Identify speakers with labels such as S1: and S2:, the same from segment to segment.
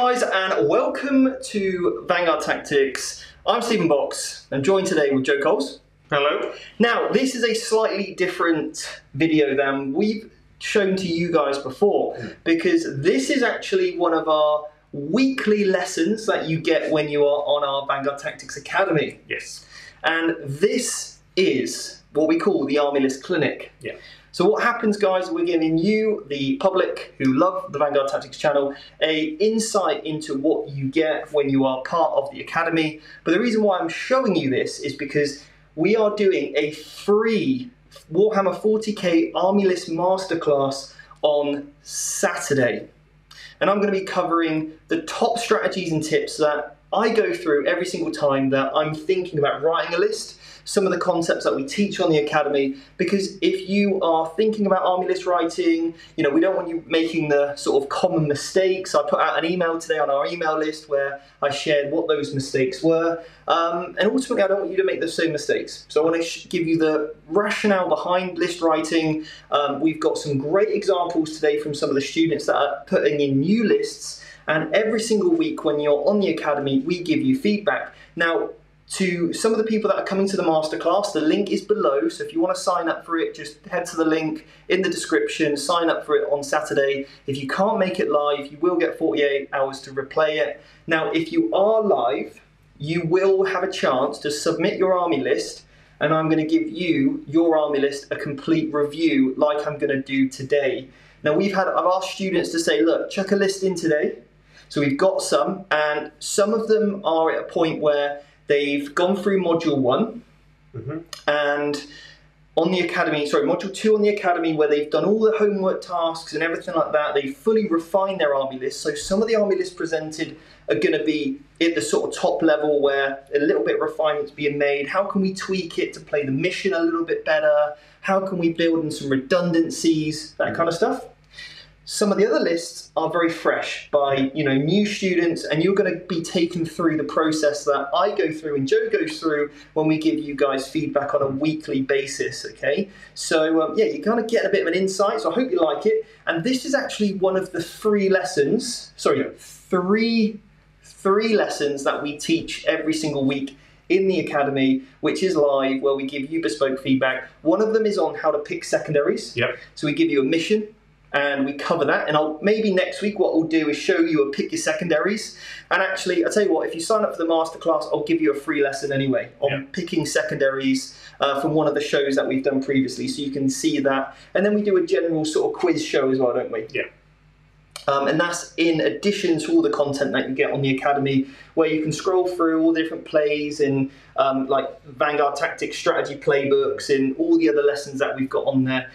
S1: guys, and welcome to Vanguard Tactics. I'm Stephen Box. I'm joined today with Joe Coles.
S2: Hello.
S1: Now, this is a slightly different video than we've shown to you guys before because this is actually one of our weekly lessons that you get when you are on our Vanguard Tactics Academy.
S2: Yes.
S1: And this is what we call the Army List Clinic.
S2: Yeah.
S1: So what happens, guys? We're giving you, the public who love the Vanguard Tactics channel, a insight into what you get when you are part of the academy. But the reason why I'm showing you this is because we are doing a free Warhammer 40k Army List Masterclass on Saturday. And I'm going to be covering the top strategies and tips that I go through every single time that I'm thinking about writing a list some of the concepts that we teach on the academy because if you are thinking about army list writing you know we don't want you making the sort of common mistakes. I put out an email today on our email list where i shared what those mistakes were. Um, and ultimately i don't want you to make the same mistakes. So i want to give you the rationale behind list writing. Um, we've got some great examples today from some of the students that are putting in new lists. And every single week when you're on the academy we give you feedback. Now to some of the people that are coming to the masterclass. The link is below, so if you want to sign up for it, just head to the link in the description, sign up for it on Saturday. If you can't make it live, you will get 48 hours to replay it. Now, if you are live, you will have a chance to submit your army list, and I'm going to give you your army list a complete review like I'm going to do today. Now, we've had, I've asked students to say, look, chuck a list in today. So we've got some, and some of them are at a point where They've gone through module one
S2: Mhm.
S1: and on the academy, sorry, module two on the academy, where they've done all the homework tasks and everything like that. They've fully refined their army list. So some of the army lists presented are going to be at the sort of top level where a little bit of refinement's being made. How can we tweak it to play the mission a little bit better? How can we build in some redundancies, that kind of stuff? Some of the other lists are very fresh by you know new students, and you're going to be taken through the process that I go through and Joe goes through when we give you guys feedback on a weekly basis. Okay, so um, yeah, you kind of get a bit of an insight. So I hope you like it. And this is actually one of the three lessons. Sorry, three three lessons that we teach every single week in the academy, which is live, where we give you bespoke feedback. One of them is on how to pick secondaries.
S2: Yep.
S1: So we give you a mission and we cover that. And I'll maybe next week what we'll do is show you a pick your secondaries. And actually, I'll tell you what, if you sign up for the masterclass, I'll give you a free lesson anyway on
S2: Yeah.
S1: picking secondaries uh, from one of the shows that we've done previously, so you can see that. And then we do a general sort of quiz show as well, don't we?
S2: Yeah.
S1: Um, and that's in addition to all the content that you get on the academy, where you can scroll through all the different plays and um, like Vanguard Tactics strategy playbooks and all the other lessons that we've got on there.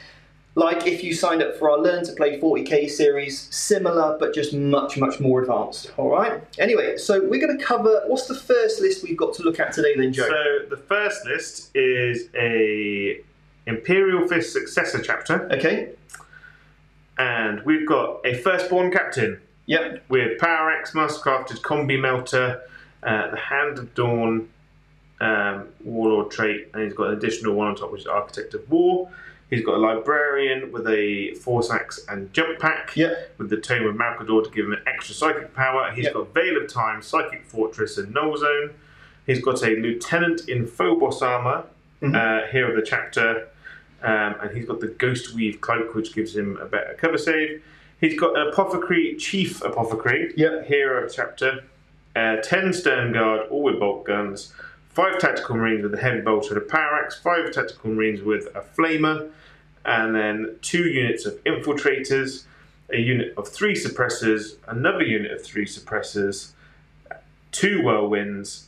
S1: Like if you signed up for our Learn to Play 40k series, similar but just much, much more advanced. All right. Anyway, so we're going to cover what's the first list we've got to look at today, then, Joe?
S2: So the first list is a Imperial Fist successor chapter,
S1: okay.
S2: and we've got a firstborn captain
S1: Yep.
S2: with Power Axe, Mastercrafted Combi Melta, uh, the Hand of Dawn, um, Warlord trait, and he's got an additional one on top, which is Architect of War. He's got a Librarian with a Force Axe and Jump Pack.
S1: Yep.
S2: with the Tome of Malkador to give him an extra psychic power. He's
S1: Yep.
S2: got Veil of Time, Psychic Fortress, and Null Zone. He's got a Lieutenant in Phobos armor,
S1: Mhm.
S2: uh, here of the chapter, um, and he's got the Ghost Weave cloak, which gives him a better cover save. He's got an Apothecary, Chief Apothecary,
S1: Yep.
S2: hero of chapter, uh, 10 Stern Guard, all with bolt guns, 5 Tactical Marines with a Heavy Bolter and a Power Axe, 5 Tactical Marines with a Flamer, and then 2 units of Infiltrators, a unit of 3 Suppressors, another unit of 3 Suppressors, 2 Whirlwinds,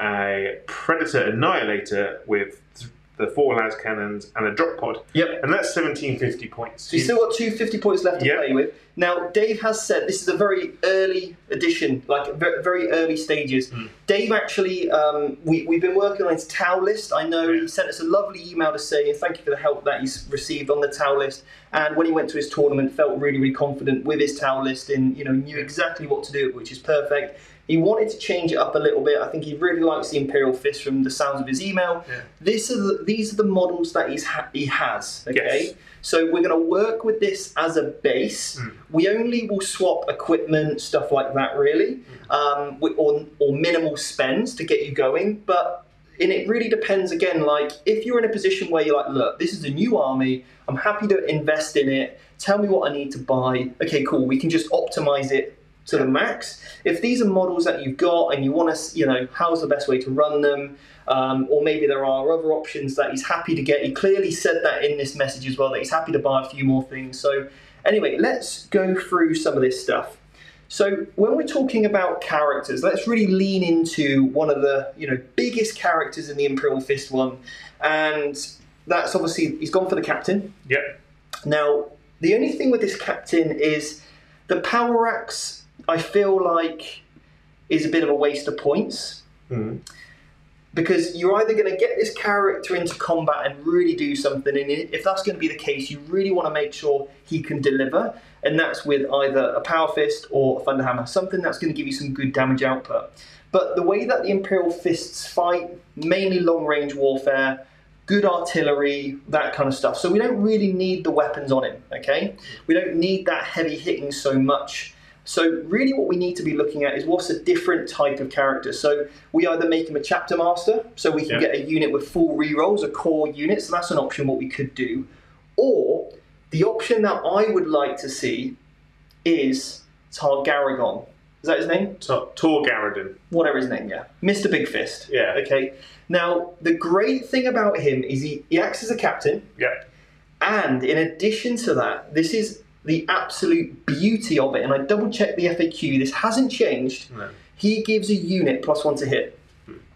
S2: a Predator Annihilator with th- the 4 Las Cannons, and a Drop Pod.
S1: Yep.
S2: And that's 1750 points.
S1: So you've still got 250 points left to
S2: Yeah.
S1: play with. Now, Dave has said this is a very early edition, like very early stages.
S2: Hmm.
S1: Dave actually, um, we, we've been working on his Tau list. I know
S2: Yeah.
S1: he sent us a lovely email to say thank you for the help that he's received on the Tau list. And when he went to his tournament, felt really, really confident with his Tau list and you know knew exactly what to do, which is perfect. He wanted to change it up a little bit. I think he really likes the Imperial Fist from the sounds of his email.
S2: Yeah.
S1: This are the, these are the models that he's ha- he has. Okay,
S2: Yes.
S1: so we're going to work with this as a base.
S2: Mm.
S1: We only will swap equipment, stuff like that, really, um, wi- or or minimal spends to get you going. But and it really depends again. Like if you're in a position where you're like, look, this is a new army. I'm happy to invest in it. Tell me what I need to buy. Okay, cool. We can just optimize it to the max. If these are models that you've got and you want to, you know, how's the best way to run them? Um, or maybe there are other options that he's happy to get. He clearly said that in this message as well that he's happy to buy a few more things. So, anyway, let's go through some of this stuff. So, when we're talking about characters, let's really lean into one of the you know biggest characters in the Imperial Fist one, and that's obviously he's gone for the captain.
S2: Yep.
S1: Now, the only thing with this captain is the power axe. I feel like is a bit of a waste of points
S2: Mm.
S1: because you're either going to get this character into combat and really do something, and if that's going to be the case, you really want to make sure he can deliver, and that's with either a power fist or a thunderhammer, something that's going to give you some good damage output. But the way that the Imperial Fists fight, mainly long range warfare, good artillery, that kind of stuff. So we don't really need the weapons on him, okay? We don't need that heavy hitting so much. So really what we need to be looking at is what's a different type of character. So we either make him a chapter master, so we can
S2: Yeah.
S1: get a unit with full rerolls, a core unit, so that's an option what we could do. Or the option that I would like to see is Targaragon. Is that his name?
S2: Tor
S1: Whatever his name, yeah. Mr. Big Fist.
S2: Yeah.
S1: Okay. Now, the great thing about him is he, he acts as a captain,
S2: Yep.
S1: and in addition to that, this is the absolute beauty of it. And I double checked the FAQ, this hasn't changed.
S2: No.
S1: He gives a unit plus one to hit.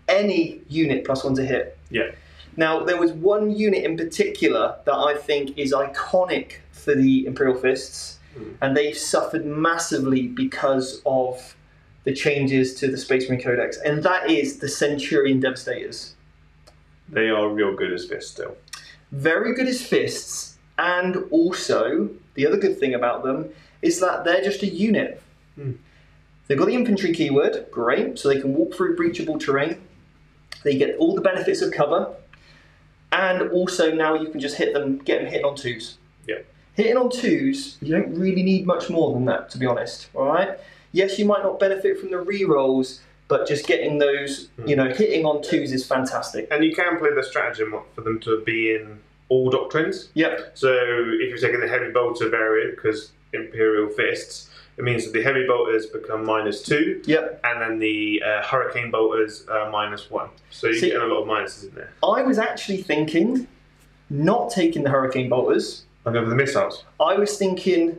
S1: Any unit plus one to hit.
S2: Yeah.
S1: Now, there was one unit in particular that I think is iconic for the Imperial Fists,
S2: Mm.
S1: and they've suffered massively because of the changes to the Space Marine Codex, and that is the Centurion Devastators.
S2: They are real good as fists still.
S1: Very good as fists, and also the other good thing about them is that they're just a unit.
S2: Hmm.
S1: They've got the infantry keyword, great, so they can walk through breachable terrain. They get all the benefits of cover, and also now you can just hit them, get them hit on twos.
S2: Yeah.
S1: Hitting on twos, you don't really need much more than that, to be honest. All right. Yes, you might not benefit from the re-rolls, but just getting those, you know, hitting on twos is fantastic.
S2: And you can play the stratagem for them to be in all doctrines.
S1: Yep.
S2: So if you're taking the heavy bolter variant, because Imperial Fists, it means that the heavy bolters become minus two,
S1: Yep.
S2: and then the uh, hurricane bolters are minus one. So you're
S1: See-
S2: getting a lot of minuses in there.
S1: I was actually thinking not taking the Hurricane Bolters.
S2: I'll go for the missiles.
S1: I was thinking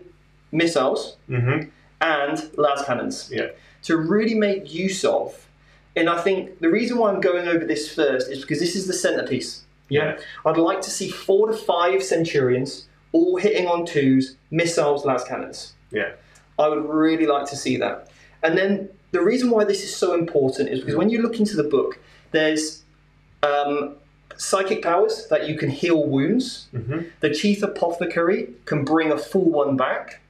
S1: missiles
S2: Mm-hmm.
S1: and las cannons
S2: Yeah.
S1: to really make use of. And I think the reason why I'm going over this first is because this is the centerpiece.
S2: Yeah.
S1: I'd like to see four to five Centurions all hitting on twos, missiles, las cannons.
S2: Yeah.
S1: I would really like to see that. And then the reason why this is so important is because when you look into the book, there's um, psychic powers that you can heal wounds.
S2: Mm-hmm.
S1: The chief apothecary can bring a full one back.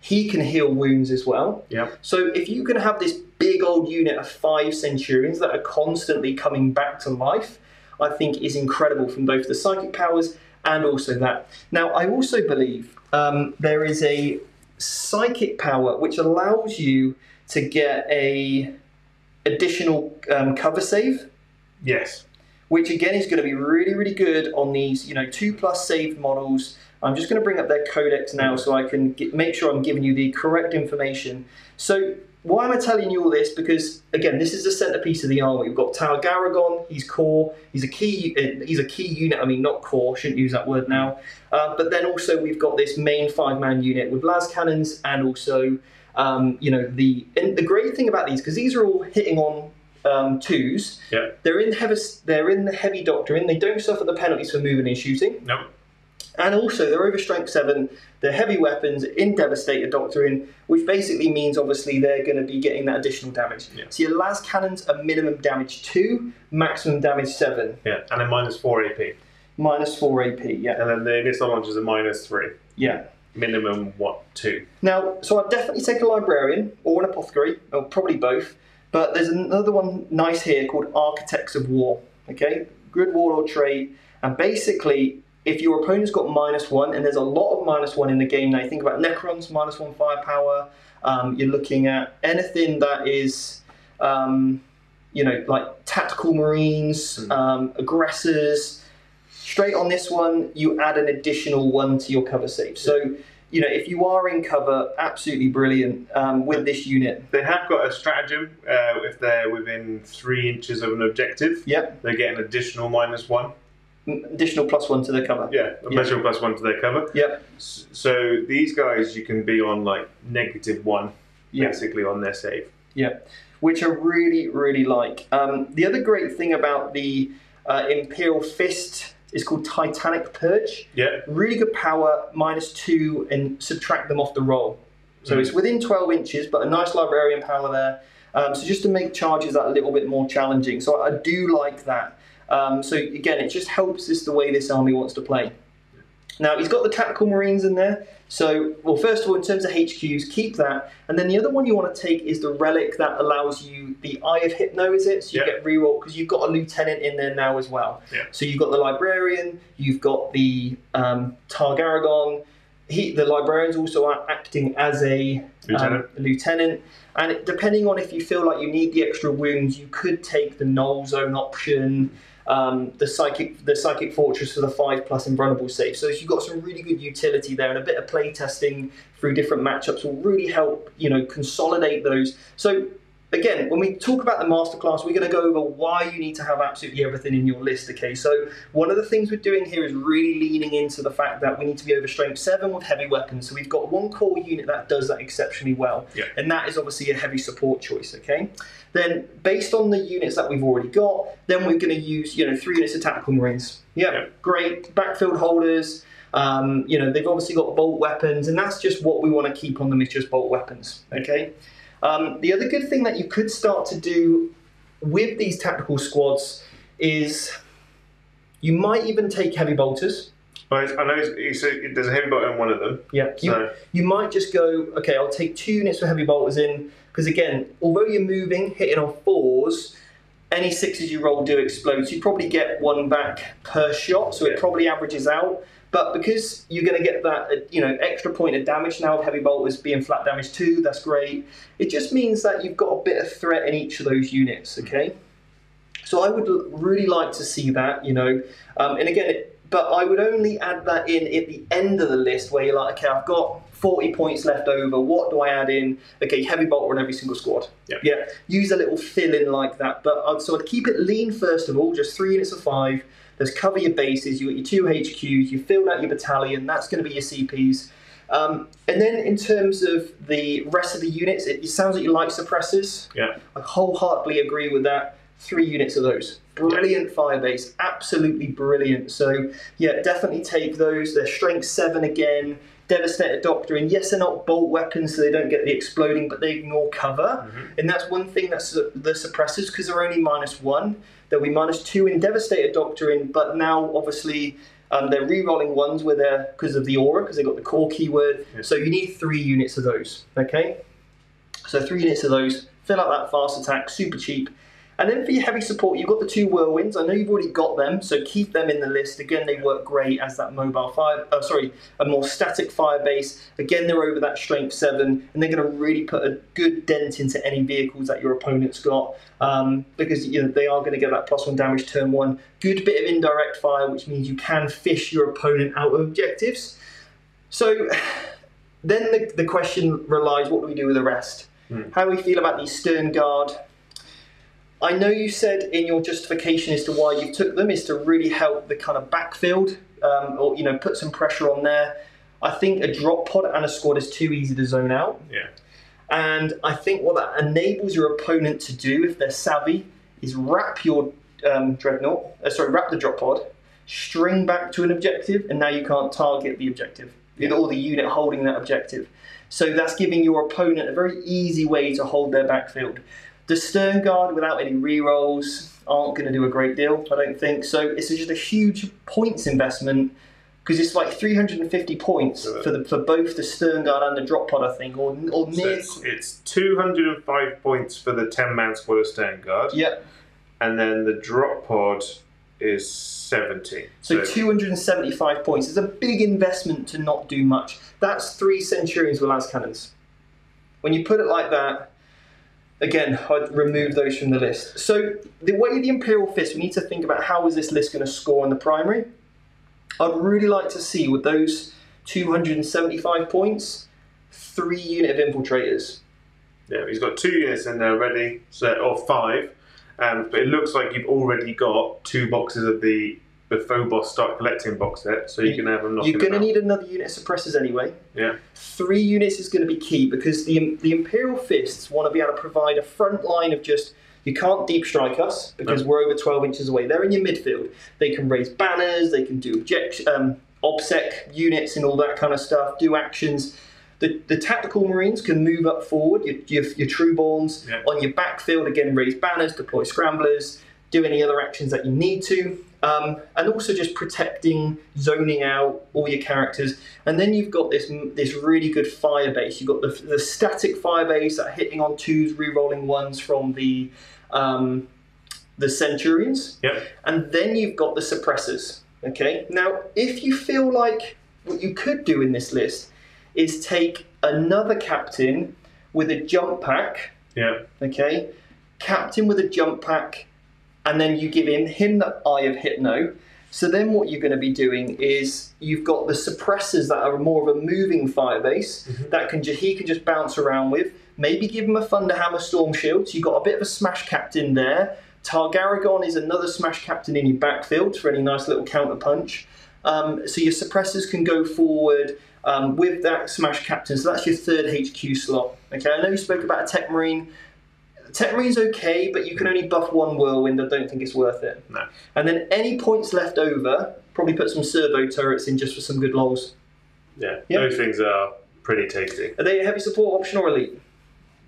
S1: He can heal wounds as well.
S2: Yeah.
S1: So if you can have this big old unit of five centurions that are constantly coming back to life, I think is incredible from both the psychic powers and also that. Now, I also believe um, there is a psychic power which allows you to get a additional um, cover save
S2: Yes.
S1: which again is going to be really, really good on these, you know, two plus saved models. I'm just going to bring up their codex now so I can get, make sure I'm giving you the correct information. So, why am I telling you all this? Because again, this is the centerpiece of the army. We've got Tal Garagon. He's core. He's a key. uh, He's a key unit. I mean, not core. Shouldn't use that word now. Uh, but then also we've got this main five-man unit with las cannons and also, um, you know, the and the great thing about these because these are all hitting on um, twos.
S2: Yeah.
S1: They're in heavy. They're in the heavy doctrine. They don't suffer the penalties for moving and shooting,
S2: Nope.
S1: And also they're over strength seven. They're heavy weapons in devastator doctrine, which basically means obviously they're going to be getting that additional damage.
S2: Yeah.
S1: So your las cannons are minimum damage two, maximum damage seven,
S2: Yeah. And then minus four AP.
S1: minus four AP. Yeah,
S2: And then the missile launchers are minus three.
S1: yeah.
S2: Minimum what two?
S1: Now, so I'd definitely take a librarian or an apothecary, or probably both. But there's another one nice here called Architects of War. Okay, good warlord trait, and basically, if your opponent's got minus one, and there's a lot of minus one in the game now. You think about Necrons, minus one firepower. Um, you're looking at anything that is, um, you know, like tactical marines,
S2: Mm.
S1: um, aggressors. Straight on this one, you add an additional one to your cover save. So, you know, if you are in cover, absolutely brilliant um, with this unit.
S2: They have got a stratagem. Uh, if they're within three inches of an objective,
S1: Yep,
S2: they get an additional minus one.
S1: Additional plus one to their cover.
S2: Yeah, a
S1: Yeah.
S2: additional plus one to their cover.
S1: Yep.
S2: So these guys, you can be on like negative one,
S1: Yeah.
S2: basically on their save.
S1: Yeah, which I really, really like. Um, the other great thing about the uh, Imperial Fist is called Titanic Purge.
S2: Yeah,
S1: Really good power, minus two, and subtract them off the roll. So
S2: Mm.
S1: it's within 12 inches, but a nice librarian power there. Um, so just to make charges that a little bit more challenging. So I do like that. Um, so again, it just helps this the way this army wants to play. Now he's got the tactical marines in there. So, well, first of all, in terms of HQs, keep that. And then the other one you want to take is the relic that allows you the Eye of Hypno, is it? So you
S2: Yeah.
S1: get reroll because you've got a lieutenant in there now as well.
S2: Yeah.
S1: So you've got the librarian, you've got the um, Targaragon. He, the librarian's also a- acting as a
S2: Lieutenant.
S1: um, lieutenant. And it- depending on if you feel like you need the extra wounds, you could take the null zone option, um, the psychic the psychic fortress for the five plus invulnerable save. So if you've got some really good utility there, and a bit of play testing through different matchups will really help you know consolidate those. So again, when we talk about the masterclass, we're going to go over why you need to have absolutely everything in your list. Okay, so one of the things we're doing here is really leaning into the fact that we need to be over strength seven with heavy weapons. So we've got one core unit that does that exceptionally well,
S2: Yeah.
S1: and that is obviously a heavy support choice. Okay, then based on the units that we've already got, then we're going to use you know three units of tactical marines. Yeah,
S2: Yeah.
S1: great backfield holders. Um, you know they've obviously got bolt weapons, and that's just what we want to keep on them. It's just bolt weapons. Okay. Um, the other good thing that you could start to do with these tactical squads is you might even take heavy bolters.
S2: Well, I know it's, it's a, there's a heavy bolt in one of them.
S1: Yeah. You,
S2: So
S1: you might just go, okay, I'll take two units for heavy bolters in, because again, although you're moving, hitting on fours, any sixes you roll do explode. So you probably get one back per shot, so it
S2: Yeah.
S1: probably averages out. But because you're going to get that, uh, you know, extra point of damage now, heavy bolt bolters being flat damage too, that's great. It just means that you've got a bit of threat in each of those units. Okay. So I would really like to see that, you know, um, and again, it, but I would only add that in at the end of the list where you're like, okay, I've got 40 points left over. What do I add in? Okay, heavy bolter on every single squad.
S2: Yeah.
S1: Yeah. Use a little fill in like that. But I'd, so I'd keep it lean first of all, just three units of five. There's cover your bases. You got your two HQs. You filled out your battalion. That's going to be your CPs. Um, and then in terms of the rest of the units, it, it sounds like you like suppressors.
S2: yeah,
S1: I wholeheartedly agree with that. Three units of those. Brilliant firebase. Absolutely brilliant. So, yeah, definitely take those. They're strength seven again. Devastator Doctrine. Yes, they're not bolt weapons, so they don't get the exploding, but they ignore cover. And that's one thing that's the suppressors, because they're only minus one. They'll be minus two in Devastator Doctrine, but now obviously um, they're re-rolling ones where they're because of the aura, because they've got the core keyword.
S2: Yeah.
S1: So you need three units of those. Okay. So three units of those, fill out that fast attack, super cheap. And then for your heavy support, you've got the two whirlwinds. I know you've already got them, so keep them in the list. Again, they work great as that mobile fire. Oh, sorry, a more static fire base. Again, they're over that strength seven, and they're going to really put a good dent into any vehicles that your opponent's got, um, because you know they are going to get that plus one damage turn one. Good bit of indirect fire, which means you can fish your opponent out of objectives. So then the, the question relies: what do we do with the rest?
S2: Hmm.
S1: How do we feel about these stern guard? I know you said in your justification as to why you took them is to really help the kind of backfield, um, or you know, put some pressure on there. I think a drop pod and a squad is too easy to zone out,
S2: yeah,
S1: and I think what that enables your opponent to do, if they're savvy, is wrap your um, dreadnought, uh, sorry, wrap the drop pod, string back to an objective, and now you can't target the objective or the unit holding that objective. So that's giving your opponent a very easy way to hold their backfield. The stern guard without any rerolls aren't going to do a great deal, I don't think. So it's just a huge points investment, because it's like 350 points
S2: So-
S1: for the for both the stern guard and the drop pod, I think, or or
S2: So
S1: near.
S2: it's, it's 205 points for the 10 man squad of Stern Guard,
S1: Yep.
S2: and then the drop pod is 70.
S1: So 275 points. It's a big investment to not do much. That's three Centurions with las cannons. When you put it like that, again, I'd remove those from the list. So the way the Imperial Fist, we need to think about how is this list going to score in the primary. I'd really like to see with those 275 points, three unit of infiltrators.
S2: Yeah, he's got two units in there already, so or five. Um, but it looks like you've already got two boxes of the the Phobos start collecting box set, so you can have them
S1: You're going to need another unit of suppressors anyway.
S2: Yeah,
S1: three units is going to be key because the the Imperial Fists want to be able to provide a front line of just you can't deep strike us because we're over 12 inches away. They're in your midfield. They can raise banners, they can do object, um, obsec units and all that kind of stuff, do actions. The, the tactical marines can move up forward, your, your, your trueborns,
S2: Yeah.
S1: on your backfield, again, raise banners, deploy scramblers, do any other actions that you need to. Um, and also just protecting, zoning out all your characters. And then you've got this this really good fire base. You've got the, the static fire base that are hitting on twos, re-rolling ones from the um, the Centurions.
S2: Yep.
S1: And then you've got the suppressors. Okay. Now, if you feel like what you could do in this list is take another captain with a jump pack
S2: yeah,
S1: okay? Captain with a jump pack, and then you give him him the eye of hypno. So then what you're going to be doing is you've got the suppressors that are more of a moving fire base that can ju- he can just bounce around with. Maybe give him a Thunderhammer Storm Shield. So you've got a bit of a smash captain there. Targaragon is another smash captain in your backfield for any nice little counter punch. Um, so your suppressors can go forward um, with that smash captain. So that's your third HQ slot. Okay, I know you spoke about a Tech Marine. Tech Marine's okay, but you can only buff one Whirlwind. I don't think it's worth it.
S2: no.
S1: And then any points left over, probably put some servo turrets in just for some good lols.
S2: Yeah,
S1: Yeah.
S2: those things are pretty tasty.
S1: Are they a heavy support option or elite?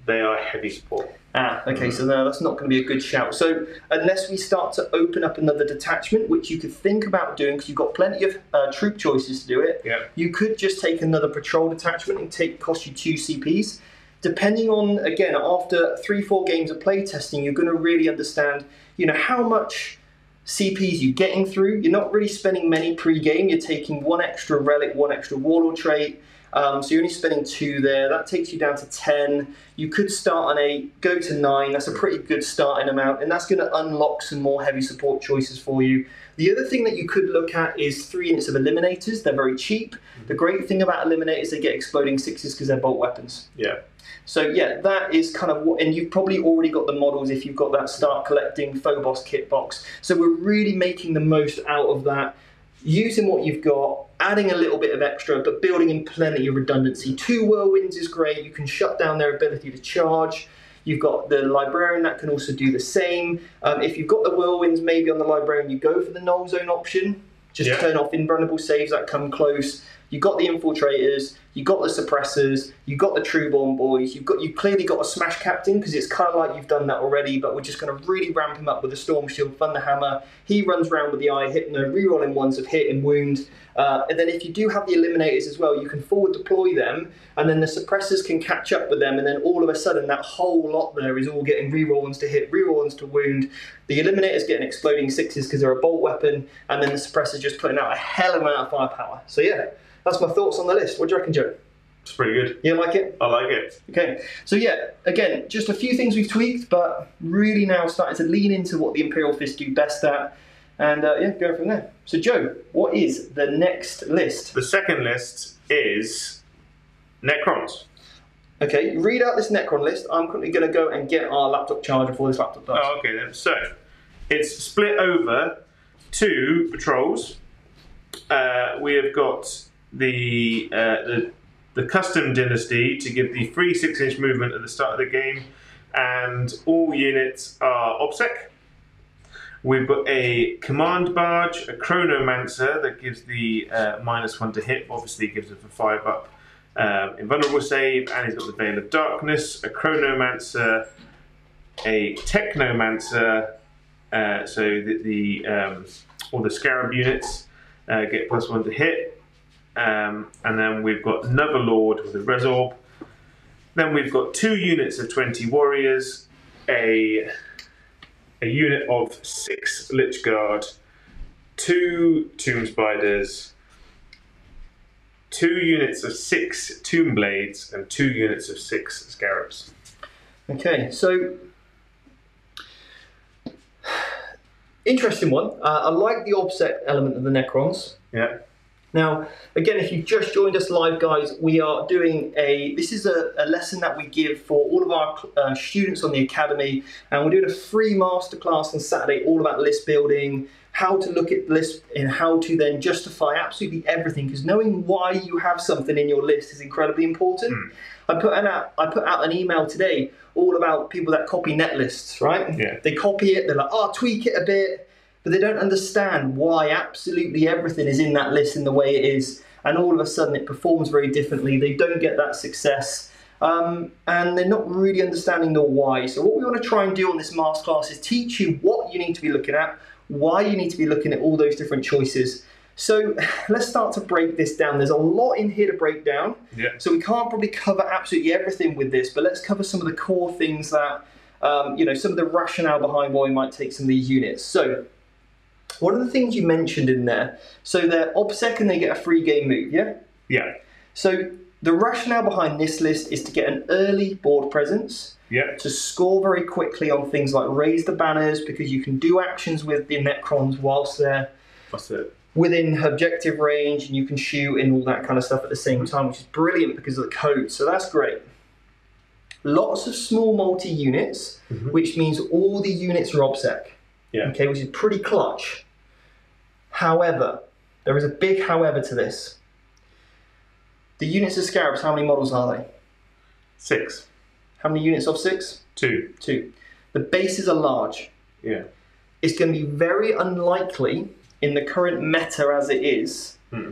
S2: They are heavy support.
S1: Ah, okay, so no, that's not going to be a good shout. So, unless we start to open up another detachment, which you could think about doing because you've got plenty of uh, troop choices to do it,
S2: Yeah.
S1: you could just take another patrol detachment and take cost you two CPs. Depending on, again, after three, four games of play testing, you're going to really understand, you know, how much CPs you're getting through. You're not really spending many pre-game. You're taking one extra relic, one extra warlord trait. Um, so you're only spending two there. That takes you down to ten. You could start on eight, go to nine. That's a pretty good starting amount, and that's going to unlock some more heavy support choices for you. The other thing that you could look at is three units of eliminators. They're very cheap. The great thing about eliminators, they get exploding sixes because they're bolt weapons.
S2: Yeah.
S1: So yeah, that is kind of what, and you've probably already got the models if you've got that start collecting Phobos kit box. So we're really making the most out of that, using what you've got, adding a little bit of extra, but building in plenty of redundancy. Two whirlwinds is great. You can shut down their ability to charge. You've got the librarian that can also do the same. Um, if you've got the whirlwinds, maybe on the librarian, you go for the null zone option. Just
S2: Yeah.
S1: turn off invulnerable saves that come close. You've got the infiltrators, you got the suppressors, you got the trueborn boys. You've got you clearly got a smash captain because it's kind of like you've done that already. But we're just going to really ramp him up with a storm shield, thunderhammer. He runs around with the eye hypno, rerolling ones of hit and wound. Uh, and then if you do have the eliminators as well, you can forward deploy them, and then the suppressors can catch up with them, and then all of a sudden that whole lot there is all getting reroll ones to hit, reroll ones to wound. The eliminators getting exploding sixes because they're a bolt weapon, and then the suppressors just putting out a hell of amount of firepower. So yeah, that's my thoughts on the list. What do you reckon, Joe?
S2: It's pretty good.
S1: You like it?
S2: I like it.
S1: Okay, so yeah, again, just a few things we've tweaked, but really now starting to lean into what the Imperial Fist do best at, and uh, yeah, go from there. So Joe, what is the next list?
S2: The second list is Necrons.
S1: Okay, read out this Necron list. I'm currently going to go and get our laptop charger for this laptop does.
S2: Oh, okay then. So it's split over two patrols. Uh, we have got the, uh, the the custom dynasty to give the free six inch movement at the start of the game, and all units are obsec. We've got a command barge, a chronomancer that gives the uh, minus one to hit. Obviously, gives it a five up um, invulnerable save, and he's got the veil of darkness. A chronomancer, a technomancer, uh, so the, the um, all the scarab units, uh, get plus one to hit. Um, and then we've got another Lord with a Resorb. Then we've got two units of 20 warriors, a, a unit of six Lychguard, two Tomb Spiders, two units of six Tomb Blades, and two units of six Scarabs.
S1: Okay, so interesting one. Uh, I like the obsec element of the Necrons.
S2: Yeah.
S1: Now, again, if you've just joined us live, guys, we are doing a. This is a, a lesson that we give for all of our uh, students on the academy, and we're doing a free masterclass on Saturday, all about list building, how to look at lists, and how to then justify absolutely everything. Because knowing why you have something in your list is incredibly important.
S2: Mm.
S1: I put an out, I put out an email today all about people that copy net lists, right?
S2: Yeah.
S1: They copy it. They're like, oh, tweak it a bit but they don't understand why absolutely everything is in that list in the way it is, and all of a sudden it performs very differently. They don't get that success, um, and they're not really understanding the why. So, what we want to try and do on this masterclass is teach you what you need to be looking at, why you need to be looking at all those different choices. So, let's start to break this down. There's a lot in here to break down.
S2: Yeah.
S1: So, we can't probably cover absolutely everything with this, but let's cover some of the core things that. Um, you know, some of the rationale behind why we might take some of these units. So, one of the things you mentioned in there, so they're OBSEC and they get a free game move, yeah?
S2: Yeah.
S1: So the rationale behind this list is to get an early board presence,
S2: Yeah.
S1: to score very quickly on things like raise the banners, because you can do actions with the Necrons whilst they're
S2: That's it.
S1: within objective range and you can shoot and all that kind of stuff at the same time, which is brilliant because of the code. So that's great. Lots of small multi units,
S2: Mhm.
S1: which means all the units are OBSEC.
S2: Yeah.
S1: Okay, which is pretty clutch. However, there is a big however to this. The units of Scarabs, how many models are they?
S2: Six.
S1: How many units of six?
S2: Two.
S1: Two. The bases are large.
S2: Yeah.
S1: It's going to be very unlikely in the current meta as it is,
S2: Hmm.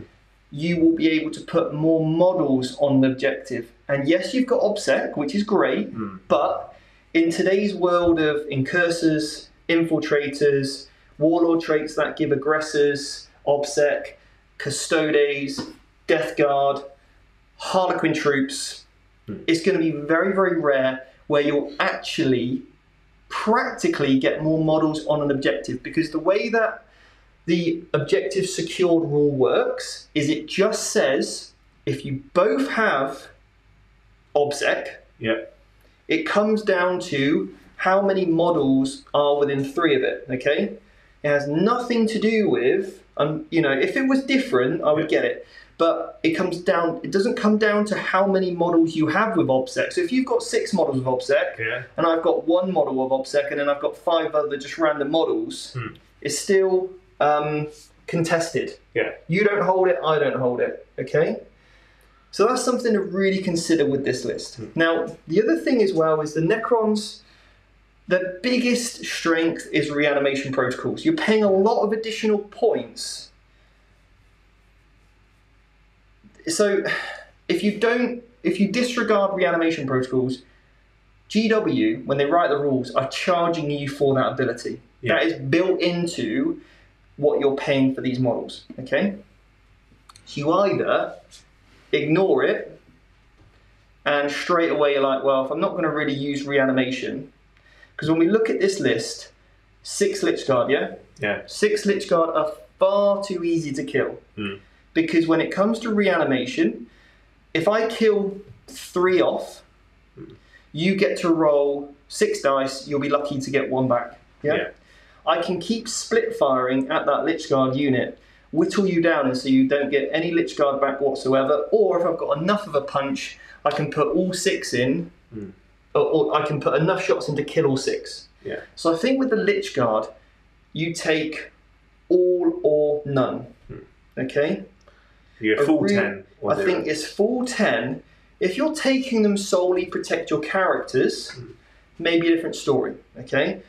S1: you will be able to put more models on the objective. And yes, you've got OBSEC, which is great,
S2: Hmm.
S1: but in today's world of incursors, infiltrators, warlord traits that give aggressors, OBSEC, custodes, death guard, harlequin troops,
S2: Hmm.
S1: it's going to be very, very rare where you'll actually practically get more models on an objective because the way that the objective secured rule works is it just says if you both have OBSEC,
S2: Yeah.
S1: it comes down to how many models are within three of it. Okay, it has nothing to do with, um, you know, if it was different, I would get it. But it comes down. It doesn't come down to how many models you have with OBSEC. So if you've got six models of OBSEC,
S2: Yeah.
S1: and I've got one model of OBSEC, and then I've got five other just random models,
S2: Hmm.
S1: it's still um, contested.
S2: Yeah.
S1: You don't hold it, I don't hold it. Okay? So that's something to really consider with this list. Now, the other thing as well is the Necrons, the biggest strength is reanimation protocols. You're paying a lot of additional points. So if you don't if you disregard reanimation protocols, GW, when they write the rules, are charging you for that ability.
S2: Yeah.
S1: That is built into what you're paying for these models. Okay? So you either ignore it and straight away you're like, well, if I'm not going to really use reanimation, because when we look at this list, six Lychguard, yeah?
S2: Yeah.
S1: Six Lychguard are far too easy to kill.
S2: Hmm.
S1: Because when it comes to reanimation, if I kill three off, you get to roll six dice, you'll be lucky to get one back. Yeah?
S2: Yeah.
S1: I can keep split firing at that Lychguard unit, whittle you down and so you don't get any Lychguard back whatsoever, or if I've got enough of a punch, I can put all six in,
S2: Hmm.
S1: Or, I can put enough shots in to kill all six.
S2: Yeah.
S1: So I think with the Lychguard, you take all or none. Hmm. Okay?
S2: You get
S1: A
S2: full
S1: real-
S2: 10. Or
S1: I think it's full 10. If you're taking them solely protect your characters, hmm. maybe a different story, okay?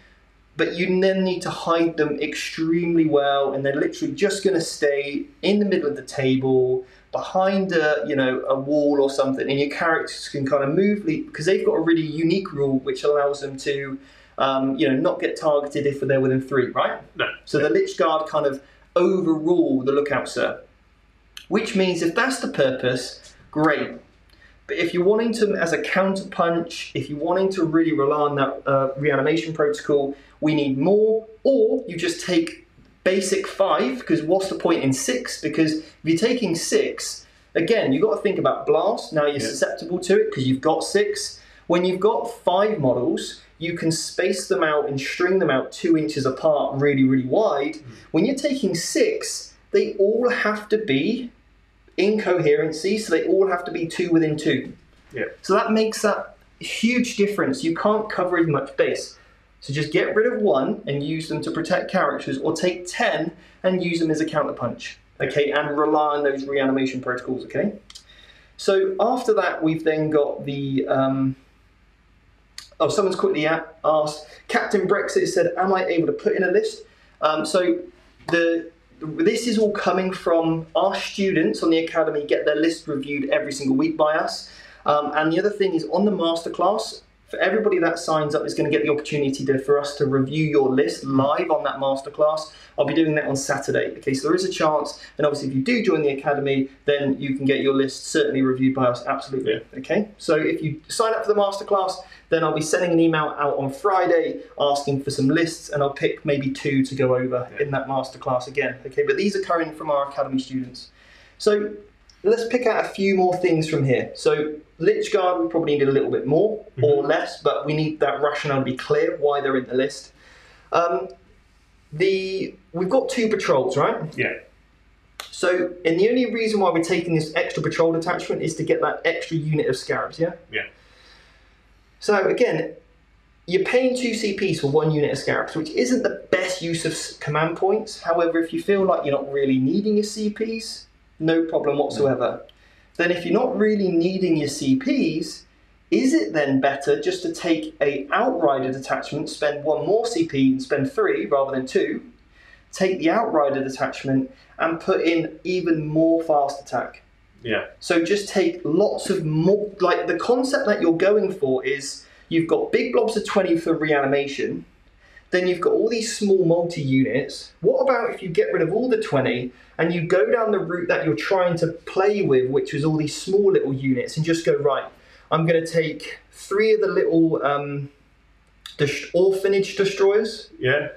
S1: But you then need to hide them extremely well, and they're literally just going to stay in the middle of the table, behind a you know a wall or something, and your characters can kind of move because they've got a really unique rule which allows them to um, you know not get targeted if they're within three, right?
S2: No.
S1: So the Lychguard kind of overrule the lookout sir. Which means if that's the purpose, great. But if you're wanting to, as a counterpunch, if you're wanting to really rely on that uh, reanimation protocol, we need more, or you just take basic five, because what's the point in six? Because if you're taking six, again, you've got to think about blast. Now you're
S2: Yeah.
S1: susceptible to it because you've got six. When you've got five models, you can space them out and string them out two inches apart, really, really wide. Hmm. When you're taking six, they all have to be incoherency, so they all have to be two within two.
S2: Yeah.
S1: So that makes that huge difference. You can't cover as much base. So just get rid of one and use them to protect characters, or take 10 and use them as a counterpunch. Okay, and rely on those reanimation protocols, okay? So after that, we've then got the. Um, oh, someone's quickly asked. Captain Brexit said, Am I able to put in a list? Um, so the this is all coming from our students on the academy get their list reviewed every single week by us. Um, and the other thing is on the masterclass, for everybody that signs up is going to get the opportunity to, for us to review your list live on that masterclass. I'll be doing that on Saturday. Okay, so there is a chance, and obviously if you do join the academy, then you can get your list certainly reviewed by us. Absolutely. Okay, so if you sign up for the masterclass, then I'll be sending an email out on Friday asking for some lists, and I'll pick maybe two to go over in that masterclass again. Okay, but these are coming from our academy students. So let's pick out a few more things from here. So Lychguard, we probably need a little bit more or less, but we need that rationale to be clear why they're in the list. Um, the we've got two patrols, right?
S2: Yeah.
S1: So, and the only reason why we're taking this extra patrol detachment is to get that extra unit of scarabs, yeah?
S2: Yeah.
S1: So again, you're paying two CPs for one unit of scarabs, which isn't the best use of command points. However, if you feel like you're not really needing your CPs, no problem whatsoever. Then if you're not really needing your CPs, is it then better just to take a outrider detachment, spend one more CP and spend three rather than two, take the outrider detachment and put in even more fast attack?
S2: Yeah.
S1: So just take lots of more. Like the concept that you're going for is you've got big blobs of 20 for reanimation, then you've got all these small multi units. What about if you get rid of all the 20 and you go down the route that you're trying to play with, which is all these small little units, and just go, right, I'm going to take three of the little um, dis- Ophydian destroyers,
S2: Yeah.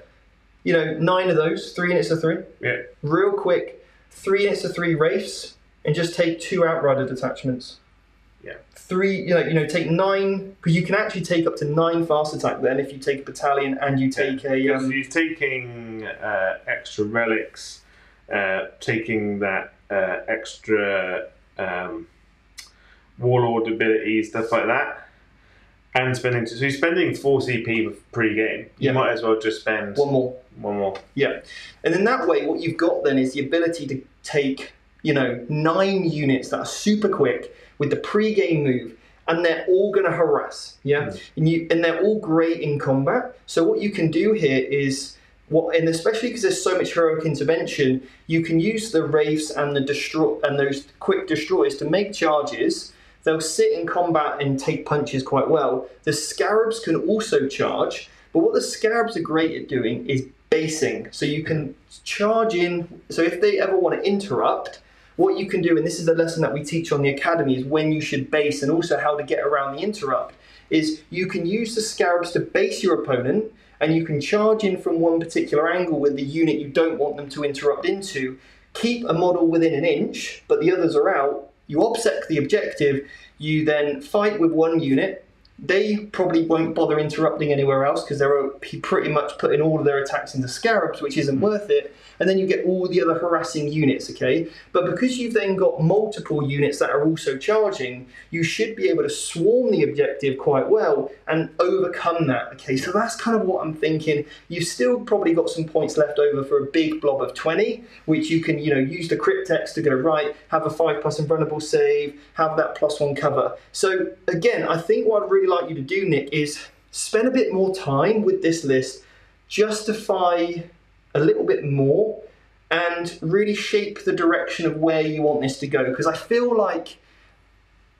S1: you know, nine of those, three units of three
S2: Yeah.
S1: real quick, three units of three wraiths, and just take two outrider detachments.
S2: Yeah.
S1: Three, you know, you know, take nine because you can actually take up to nine fast attack. Then if you take a battalion and you take a
S2: Because
S1: um,
S2: he's taking uh, extra relics, uh, taking that uh, extra um, warlord ability, stuff like that, and spending. So you're spending four CP pre-game. You
S1: Yeah.
S2: might as well just spend
S1: one more.
S2: one more.
S1: Yeah, and in that way, what you've got then is the ability to take, you know, nine units that are super quick with the pre-game move, and they're all going to harass. Yeah, mm. and you and they're all great in combat. So what you can do here is what, and especially because there's so much heroic intervention, you can use the wraiths and the destroy and those quick destroyers to make charges. They'll sit in combat and take punches quite well. The scarabs can also charge, but what the scarabs are great at doing is basing. So you can charge in. So if they ever want to interrupt, what you can do, and this is a lesson that we teach on the academy, is when you should base and also how to get around the interrupt. Is you can use the scarabs to base your opponent, and you can charge in from one particular angle with the unit you don't want them to interrupt into. Keep a model within an inch, but the others are out. You obsec the objective. You then fight with one unit. They probably won't bother interrupting anywhere else because they're pretty much putting all of their attacks into scarabs, which isn't hmm. worth it. And then you get all the other harassing units, okay? But because you've then got multiple units that are also charging, you should be able to swarm the objective quite well and overcome that, okay? So that's kind of what I'm thinking. You've still probably got some points left over for a big blob of 20, which you can, you know, use the crypteks to go right, have a 5 plus invulnerable save, have that plus 1 cover. So again, I think what I'd really like you to do, Nick, is spend a bit more time with this list, justify a little bit more, and really shape the direction of where you want this to go. Because I feel like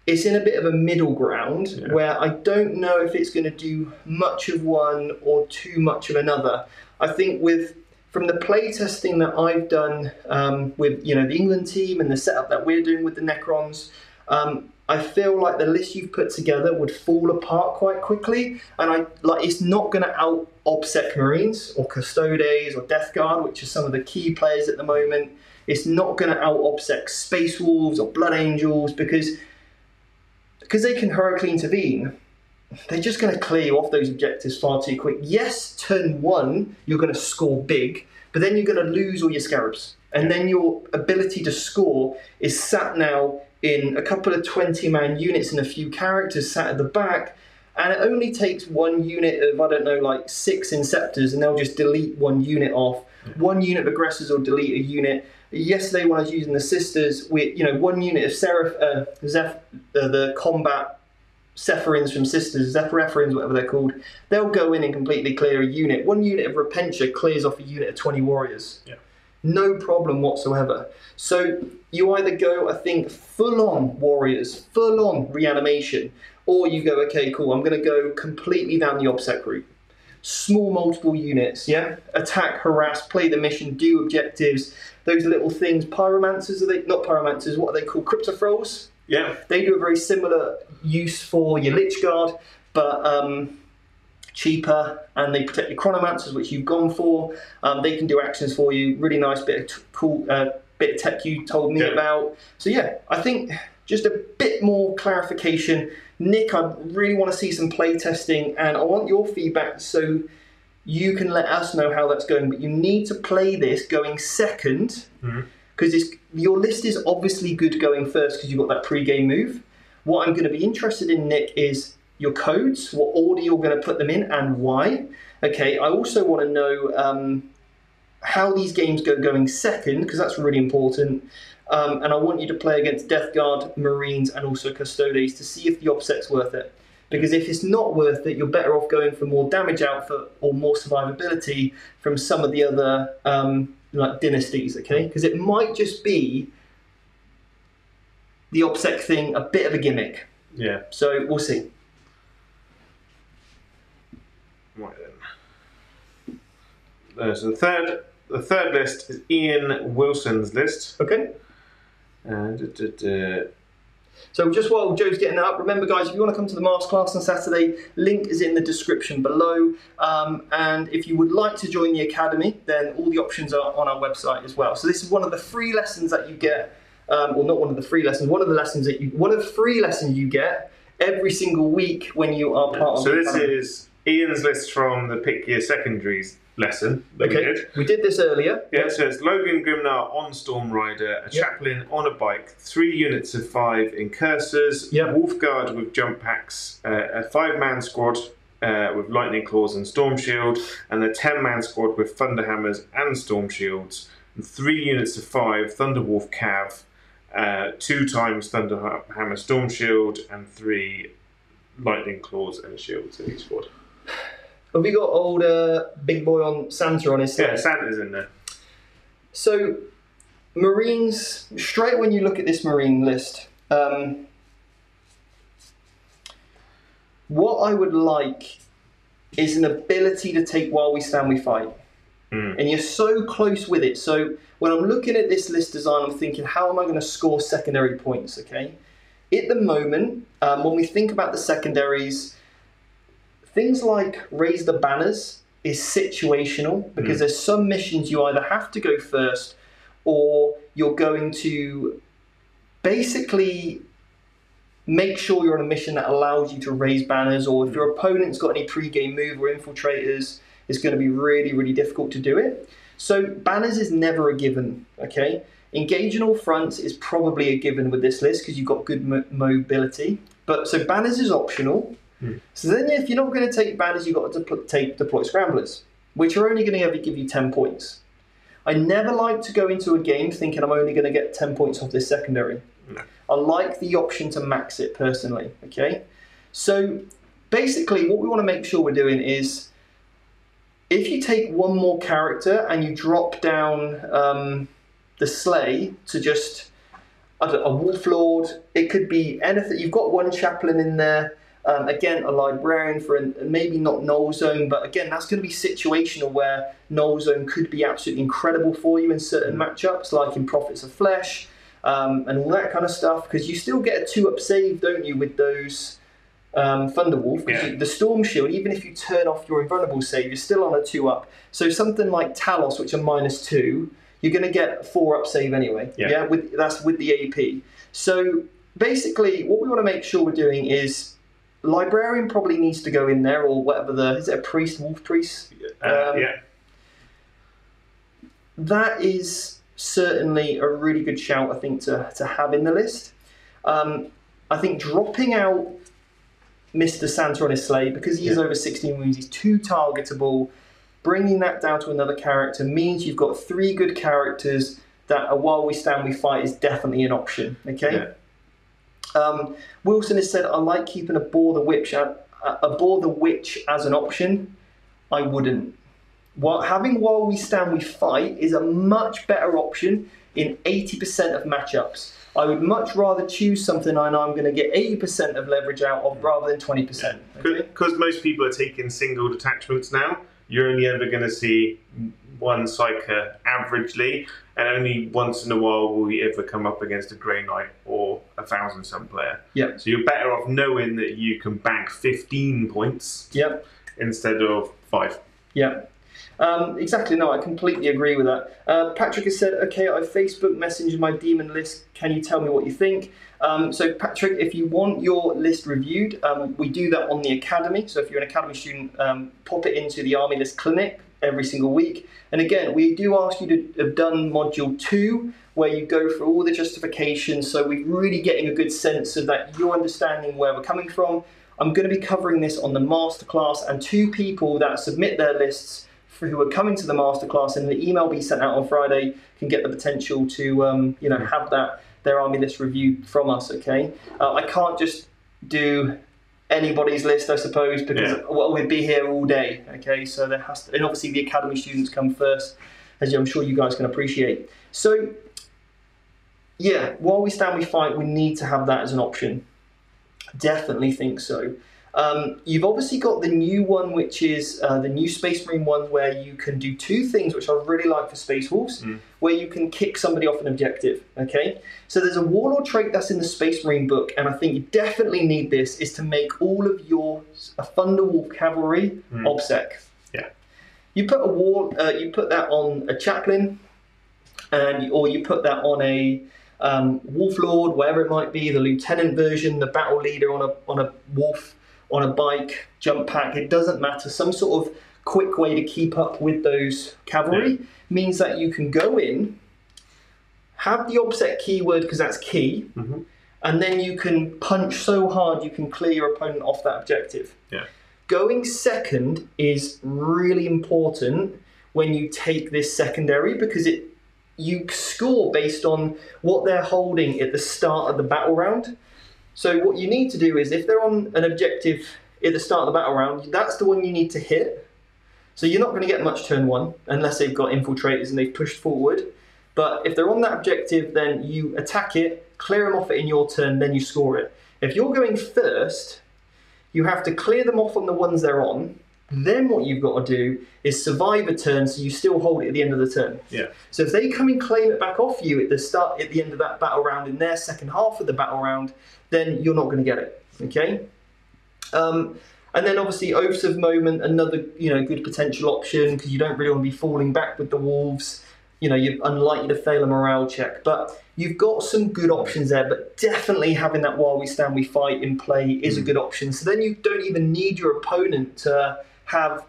S1: it's in a bit of a middle ground
S2: Yeah.
S1: where I don't know if it's going to do much of one or too much of another. I think with from the play testing that I've done um, with you know the England team and the setup that we're doing with the Necrons, um, I feel like the list you've put together would fall apart quite quickly, and I like it's not going to out obsec Marines or Custodes or Death Guard, which are some of the key players at the moment. It's not going to out obsec Space Wolves or Blood Angels because because they can heroically intervene. They're just going to clear you off those objectives far too quick. Yes, turn one, you're going to score big, but then you're going to lose all your scarabs. And then your ability to score is sat now in a couple of 20 man units and a few characters sat at the back. And it only takes one unit of, I don't know, like six Inceptors, and they'll just delete one unit off. One unit of aggressors will delete a unit. Yesterday, when I was using the sisters, we, you know, one unit of Seraph, uh, Zeph, uh, the combat Sephirins from Sisters, Zephyrephrins, whatever they're called, they'll go in and completely clear a unit. One unit of Repentia clears off a unit of 20 warriors.
S2: Yeah.
S1: No problem whatsoever. So you either go, I think, full on warriors, full on reanimation, or you go, okay, cool, I'm going to go completely down the OBSEC route. Small multiple units, yeah? Attack, harass, play the mission, do objectives, those little things. Pyromancers, are they, not pyromancers, what are they called? Cryptothralls?
S2: Yeah.
S1: They do a very similar use for your Lychguard, but um, cheaper, and they protect your Chronomancers, which you've gone for. Um, they can do actions for you. Really nice bit of t- cool uh, bit of tech you told me
S2: Yeah.
S1: about. So yeah, I think just a bit more clarification. Nick, I really want to see some play testing, and I want your feedback so you can let us know how that's going. But you need to play this going second because your list is obviously good going first because you've got that pre-game move. What I'm going to be interested in, Nick, is your codes, what order you're going to put them in, and why. Okay, I also want to know um, how these games go going second because that's really important. Um, and I want you to play against Death Guard, Marines, and also Custodes to see if the offset's worth it. Because if it's not worth it, you're better off going for more damage output or more survivability from some of the other um, like dynasties. Okay, because it might just be the OBSEC thing a bit of a gimmick.
S2: Yeah.
S1: So we'll see.
S2: Right then. Uh, so the third, the third list is Ian Wilson's list.
S1: Okay.
S2: Uh, duh, duh, duh.
S1: So just while Joe's getting that up, remember guys, if you want to come to the masterclass on Saturday, link is in the description below. Um, and if you would like to join the academy, then all the options are on our website as well. So this is one of the free lessons that you get, um, or not one of the free lessons, one of the lessons that you, one of the free lessons you get every single week when you are part of
S2: So
S1: the
S2: this
S1: academy.
S2: is Ian's list from the Pick Your Secondaries lesson that we
S1: Okay,
S2: did.
S1: we did this earlier.
S2: Yeah, so it's Logan Grimnar on Stormrider, a
S1: Yep.
S2: chaplain on a bike, three units of five Incursors,
S1: Yep.
S2: Wolf Guard with jump packs, uh, a five man squad uh, with Lightning Claws and Storm Shield, and a ten man squad with Thunder Hammers and Storm Shields, and three units of five thunderwolf Cav, uh, two times Thunder Hammer Storm Shield, and three Lightning Claws and Shields in each squad.
S1: Have we got old uh, big boy on Santa on his
S2: Yeah. Santa's in there.
S1: So, Marines, straight when you look at this Marine list, um, what I would like is an ability to take while we stand, we fight.
S2: Mm.
S1: And you're so close with it. So, when I'm looking at this list design, I'm thinking, how am I going to score secondary points? Okay. At the moment, um, when we think about the secondaries, things like raise the banners is situational because
S2: Mm.
S1: there's some missions you either have to go first or you're going to basically make sure you're on a mission that allows you to raise banners or if your opponent's got any pre-game move or infiltrators it's going to be really really difficult to do it. So banners is never a given okay? Engage in all fronts is probably a given with this list because you've got good mo- mobility. But so banners is optional so then, if you're not going to take banners, you've got to depl- take deploy scramblers, which are only going to ever give you 10 points. I never like to go into a game thinking I'm only going to get 10 points off this secondary.
S2: No.
S1: I like the option to max it personally, okay? So basically, what we want to make sure we're doing is if you take one more character and you drop down um, the sleigh to just a wolf lord, it could be anything. You've got one chaplain in there. Um, again, a librarian for an, maybe not null zone, but again, that's going to be situational where null zone could be absolutely incredible for you in certain matchups, like in Prophets of Flesh um, and all that kind of stuff, because you still get a two up save, don't you, with those um, Thunderwolf?
S2: Yeah.
S1: you- the Storm Shield, even if you turn off your invulnerable save, you're still on a two up. So something like Talos, which are minus two, you're going to get a four up save anyway.
S2: Yeah.
S1: with that's with the AP. So basically, what we want to make sure we're doing is librarian probably needs to go in there, or whatever the is it a priest, wolf priest?
S2: Uh,
S1: Um,
S2: yeah.
S1: That is certainly a really good shout, I think, to, to have in the list. Um, I think dropping out Mr. Santa on his sleigh because he is
S2: Yeah.
S1: over 16 wounds, he's too targetable. Bringing that down to another character means you've got three good characters that a while we stand we fight is definitely an option. Okay.
S2: Yeah.
S1: Um, Wilson has said, I like keeping abhor the witch, a, abhor the witch as an option. I wouldn't. While having while we stand we fight is a much better option in 80% of matchups. I would much rather choose something I know I'm going to get 80% of leverage out of rather than 20%. Okay?
S2: Because most people are taking single detachments now, you're only ever going to see one psyker averagely, and only once in a while will you ever come up against a Grey Knight or a Thousand Sun player.
S1: Yeah.
S2: So you're better off knowing that you can bank 15 points
S1: Yep.
S2: instead of five.
S1: Yeah. Um, exactly. No, I completely agree with that. Uh, Patrick has said, "Okay, I Facebook messaged my demon list. Can you tell me what you think?" Um, so, Patrick, if you want your list reviewed, um, we do that on the academy. So, if you're an academy student, um, pop it into the Army List Clinic every single week. And again, we do ask you to have done module two, where you go through all the justifications. So, we're really getting a good sense of that you're understanding where we're coming from. I'm going to be covering this on the masterclass, and two people that submit their lists who are coming to the masterclass and the email be sent out on Friday can get the potential to um, you know have that their army list reviewed from us. Okay, uh, I can't just do anybody's list, I suppose, because
S2: Yeah.
S1: well, we'd be here all day. Okay, so there has to, and obviously the academy students come first, as I'm sure you guys can appreciate. So. Yeah, while we stand, we fight. We need to have that as an option. Definitely think so. Um, you've obviously got the new one, which is uh, the new Space Marine one, where you can do two things, which I really like for Space Wolves,
S2: Mm.
S1: where you can kick somebody off an objective. Okay, so there's a Warlord trait that's in the Space Marine book, and I think you definitely need this is to make all of your a Thunderwolf cavalry
S2: Mm.
S1: obsec.
S2: Yeah.
S1: You put a war, uh, you put that on a chaplain, and or you put that on a um, wolf lord, whatever it might be, the lieutenant version, the battle leader on a on a wolf, on a bike, jump pack. It doesn't matter. Some sort of quick way to keep up with those cavalry means that you can go in, have the obsec keyword because that's key,
S2: Mhm.
S1: and then you can punch so hard you can clear your opponent off that objective.
S2: Yeah.
S1: Going second is really important when you take this secondary because it you score based on what they're holding at the start of the battle round. So what you need to do is if they're on an objective at the start of the battle round, that's the one you need to hit. So you're not going to get much turn one unless they've got infiltrators and they've pushed forward. But if they're on that objective, then you attack it, clear them off it in your turn, then you score it. If you're going first, you have to clear them off on the ones they're on. Then what you've got to do is survive a turn, so you still hold it at the end of the turn.
S2: Yeah.
S1: So if they come and claim it back off you at the start, at the end of that battle round, in their second half of the battle round, then you're not going to get it. Okay. Um, and then obviously oaths of moment, another you know good potential option because you don't really want to be falling back with the wolves. You know you're unlikely to fail a morale check, but you've got some good options there. But definitely having that while we stand we fight in play is a good option. So then you don't even need your opponent to have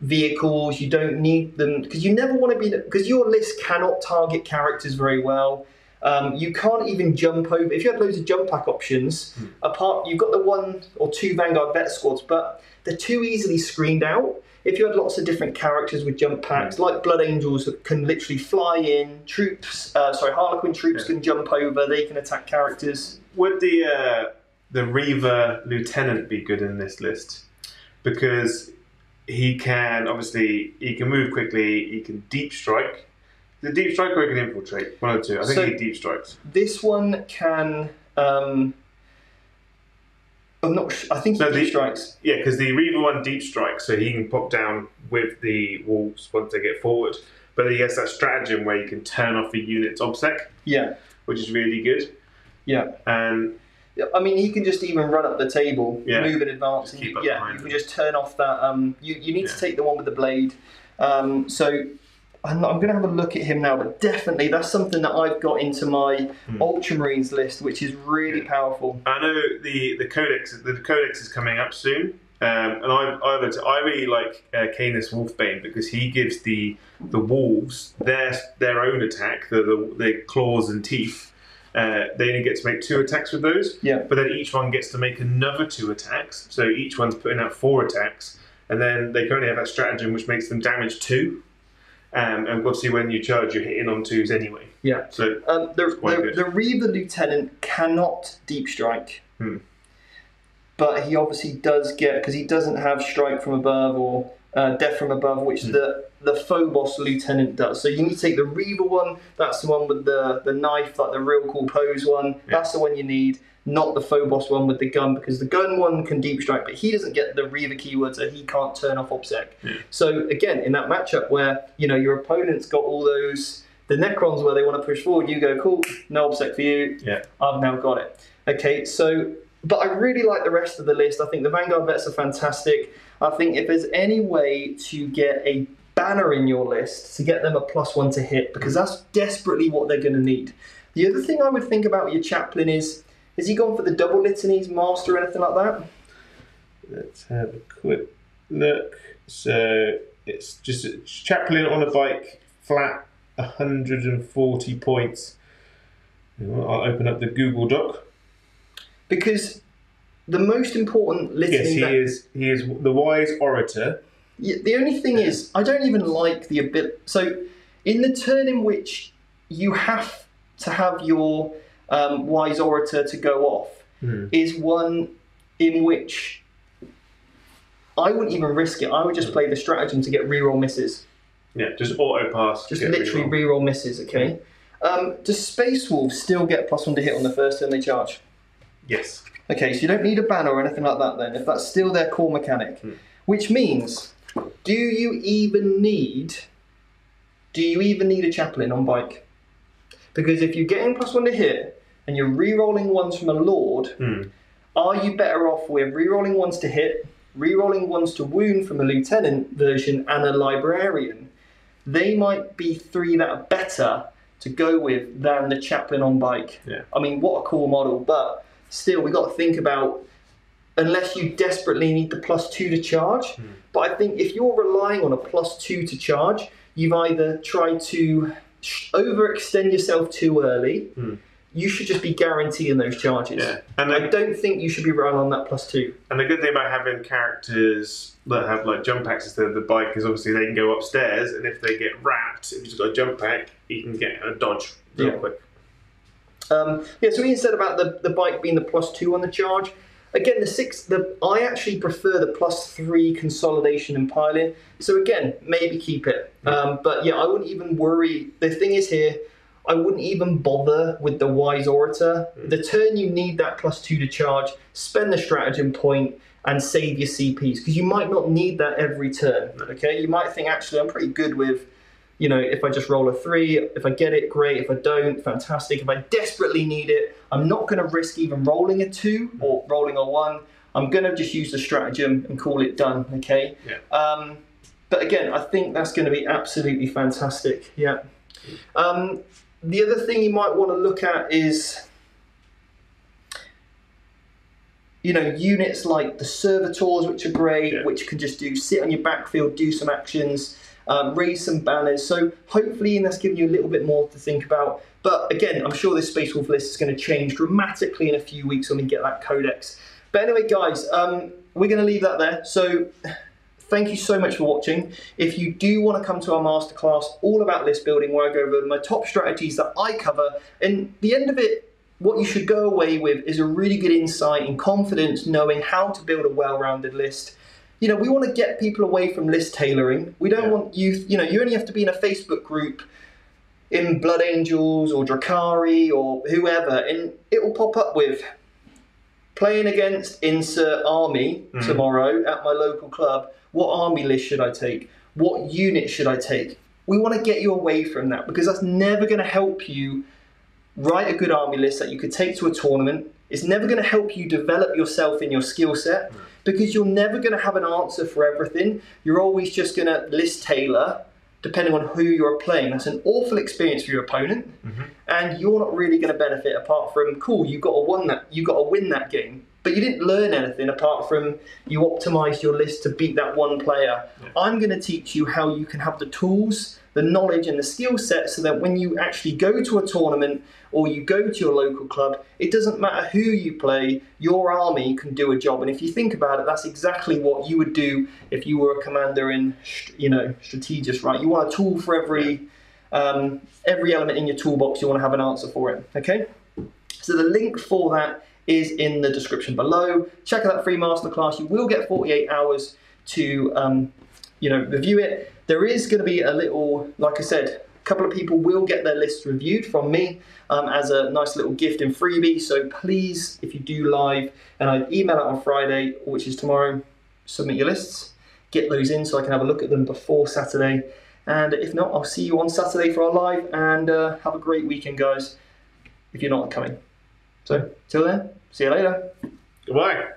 S1: vehicles. You don't need them because you never want to be because your list cannot target characters very well. Um, you can't even jump over. If you had loads of jump pack options, apart you've got the one or two Vanguard vet squads, but they're too easily screened out. If you had lots of different characters with jump packs, like Blood Angels that can literally fly in, troops, uh, sorry, Harlequin troops
S2: Yeah.
S1: can jump over, they can attack characters.
S2: Would the uh, the Reiver Lieutenant be good in this list? Because he can obviously he can move quickly. He can deep strike. The deep strike or he can infiltrate. One or two. I think
S1: So-
S2: he deep strikes.
S1: This one can. Um, I'm not. Sh- I think he
S2: No,
S1: deep
S2: the-
S1: strikes.
S2: Yeah, because the Reiver one deep strikes, so he can pop down with the wolves once they get forward. But he has that stratagem where you can turn off a unit's obsec,
S1: Yeah,
S2: which is really good.
S1: yeah.
S2: And
S1: I mean, he can just even run up the table,
S2: Yeah.
S1: move in advance. And
S2: Keep
S1: you,
S2: up
S1: yeah, you can just turn off that. Um, you, you need to take the one with the blade. Um, so I'm, I'm going to have a look at him now, but definitely that's something that I've got into my
S2: Hmm.
S1: Ultramarines list, which is really
S2: Yeah.
S1: powerful.
S2: I know the the codex the codex is coming up soon, um, and I I, I really like uh, Canis Wolfborn because he gives the the wolves their their own attack, the the, the claws and teeth. Uh, they only get to make two attacks with those,
S1: Yeah.
S2: but then each one gets to make another two attacks. So each one's putting out four attacks, and then they can only have that stratagem which makes them damage two. Um, and obviously, when you charge, you're hitting on twos anyway.
S1: Yeah.
S2: So
S1: Um, the,
S2: quite
S1: the, the Reiver Lieutenant cannot deep strike.
S2: Hmm.
S1: But he obviously does get, because he doesn't have strike from above or uh, death from above, which
S2: Hmm.
S1: the, the Phobos Lieutenant does. So you need to take the Reiver one, that's the one with the, the knife, like the real cool pose one. That's the one you need, not the Phobos one with the gun, because the gun one can deep strike, but he doesn't get the Reiver keyword, so he can't turn off OBSEC. So again, in that matchup where you know your opponent's got all those the Necrons where they want to push forward, you go cool, no obsec for you.
S2: Yeah.
S1: I've now got it. Okay, so but I really like the rest of the list. I think the Vanguard vets are fantastic. I think if there's any way to get a banner in your list to get them a plus one to hit, because that's desperately what they're going to need. The other thing I would think about your chaplain is, has he gone for the double litanies master or anything like that?
S2: Let's have a quick look. So it's just a chaplain on a bike, flat, 140 points. I'll open up the Google Doc.
S1: Because the most important litany
S2: Yes, he
S1: that-
S2: is. He is the wise orator.
S1: Yeah, the only thing is, I don't even like the ability. So, in the turn in which you have to have your um, wise orator to go off,
S2: Hmm.
S1: is one in which I wouldn't even risk it. I would just play the stratagem to get reroll misses.
S2: Yeah, just auto pass.
S1: Just literally
S2: reroll.
S1: reroll misses, okay? Um, does Space Wolves still get plus one to hit on the first turn they charge?
S2: Yes.
S1: Okay, so you don't need a banner or anything like that then, if that's still their core mechanic.
S2: Hmm.
S1: Which means, do you even need do you even need a chaplain on bike? Because if you're getting plus one to hit and you're re-rolling ones from a lord,
S2: Hmm.
S1: are you better off with re-rolling ones to hit, re-rolling ones to wound from a lieutenant version and a librarian? They might be three that are better to go with than the chaplain on bike.
S2: Yeah.
S1: I mean, what a cool model, but still, we got to think about unless you desperately need the plus two to charge. But I think if you're relying on a plus two to charge, you've either tried to overextend yourself too early.
S2: Hmm.
S1: You should just be guaranteeing those charges.
S2: Yeah, and
S1: I don't think you should be relying on that plus two.
S2: and the good thing about having characters that have like jump packs instead of the bike is obviously they can go upstairs, and if they get wrapped, if you've just got a jump pack, you can get a dodge real
S1: Yeah.
S2: quick.
S1: Um, yeah, so Ian said about the, the bike being the plus two on the charge. Again, the six, the I actually prefer the plus three consolidation and piling. So again, maybe keep it. Um, but yeah, I wouldn't even worry. The thing is here, I wouldn't even bother with the wise orator. The turn you need that plus two to charge, spend the stratagem point and save your CPs because you might not need that every turn. Okay, you might think actually I'm pretty good with you know, if I just roll a three, if I get it, great. If I don't, fantastic. If I desperately need it, I'm not going to risk even rolling a two or rolling a one. I'm going to just use the stratagem and call it done, okay?
S2: Yeah.
S1: Um, but again, I think that's going to be absolutely fantastic, yeah. Um, the other thing you might want to look at is, you know, units like the servitors, which are great,
S2: Yeah.
S1: which can just do sit on your backfield, do some actions um, raise some banners. So hopefully, that's given you a little bit more to think about. But again, I'm sure this Space Wolf list is going to change dramatically in a few weeks when we get that codex. But anyway, guys, um, we're going to leave that there. So thank you so much for watching. If you do want to come to our masterclass all about list building, where I go over my top strategies that I cover, and the end of it, what you should go away with is a really good insight and confidence knowing how to build a well-rounded list you know, we want to get people away from list tailoring. We don't
S2: Yeah.
S1: want you, you know, you only have to be in a Facebook group in Blood Angels or Drukhari or whoever, and it will pop up with playing against insert army mm-hmm. tomorrow at my local club. What army list should I take? What unit should I take? We want to get you away from that because that's never going to help you write a good army list that you could take to a tournament. It's never going to help you develop yourself in your skill set because you're never going to have an answer for everything. You're always just going to list tailor depending on who you're playing. That's an awful experience for your opponent, mm-hmm. and you're not really going to benefit apart from cool. You got to win that. You got to win that game, but you didn't learn anything apart from you optimized your list to beat that one player. I'm going to teach you how you can have the tools, the knowledge, and the skill set so that when you actually go to a tournament or you go to your local club, it doesn't matter who you play, your army can do a job. And if you think about it, that's exactly what you would do if you were a commander in, you know, strategist, right? You want a tool for every um, every element in your toolbox. You want to have an answer for it. Okay. So the link for that is in the description below. Check out that free masterclass. You will get 48 hours to um, you know review it. There is going to be a little, like I said, a couple of people will get their lists reviewed from me um, as a nice little gift and freebie. So please, if you do live, and I email it on Friday, which is tomorrow, submit your lists, get those in so I can have a look at them before Saturday. And if not, I'll see you on Saturday for our live. And uh, have a great weekend, guys. If you're not coming. So till then, see you later.
S2: Goodbye.